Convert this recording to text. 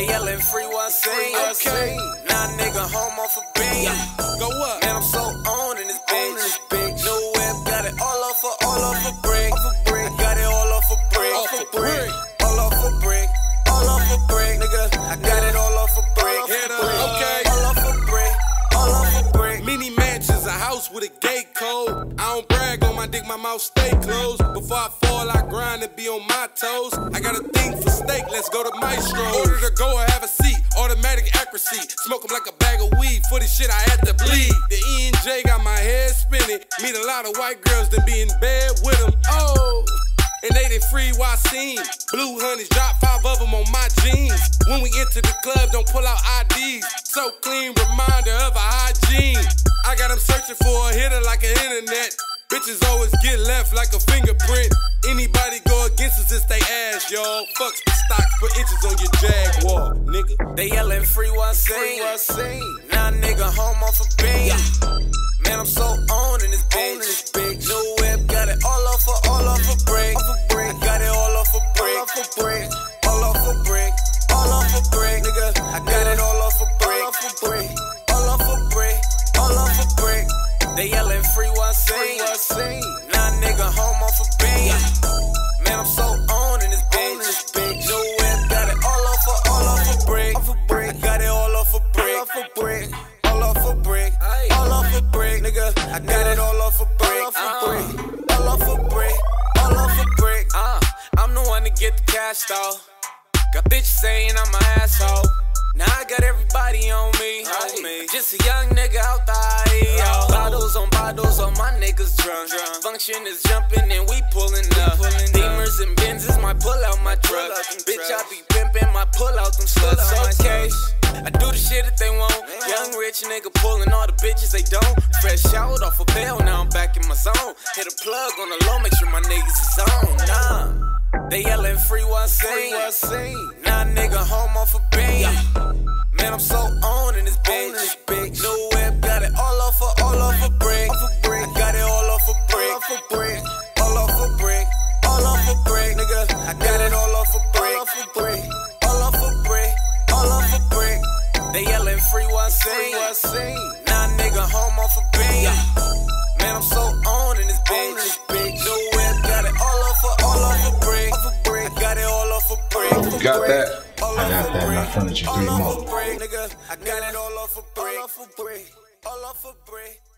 They yelling free Waseem. Okay. Now nigga home off a beat. Go up. Man, I'm so on in this bitch. New whip, got it all off for all off a brick. I got it all off a brick. Off a brick. All off a brick. All off a brick, nigga. I got it all off a brick. Head up. Okay. All off a brick. All off a brick. Mini mansions, a house with a gate code. I don't brag on my dick, my mouth stay closed. Before I fall, I grind and be on my toes. I got a thing for steak, let's go to Mastro. Order to go or have a seat, automatic accuracy. Smoke 'em like a bag of weed. For this shit, I had to bleed. The E and J got my head spinning. Meet a lot of white girls that be in bed with them. Oh. And they didn't free Waseem. Blue honeys, drop five of them on my jeans. When we enter the club, don't pull out IDs. So clean, reminder of a hygiene. I got them searching for a hitter like an internet. Bitches always get left like a fingerprint. Anybody go against us, it's they ass, y'all. Fuck the stocks, put inches on your Jaguar, nigga. They yelling free Waseem. Now nigga home off a beat. Man, I'm so They yelling free Waseem. Now nigga home off a beat. Man, I'm so on in this bitch. New whip, got it all off for all off a brick. I got it all off a brick. All off a brick. All off a brick, All off a brick, nigga. I got it all off a brick. All off a brick. All off a brick. Uh, I'm the one to get the cash though. Got bitches saying I'm an asshole. Now I got everybody on me. Just a young nigga out the IEO. Bottles on bottles, all my niggas drunk. Function is jumping and we pulling up. Beamers and Benzes might pull out my truck. Bitch, I be pimping, my pull out them sluts. Okay. I do the shit that they want. Young rich nigga pulling all the bitches they don't. Fresh out off a bail, now I'm back in my zone. Hit a plug on the low, make sure my niggas is on. Nah. They yelling free Waseem. Now nigga home off a beat. Man, I'm so free Waseem. Now nigga home off a beat. Man, I'm so on in this bitch. New whip, got it all off for all off a brick. I got it all off a brick. You got that? I off got that in my furniture, three off more. a brick, nigga. I got it all off a brick. All off a brick. All off a brick. All off a brick.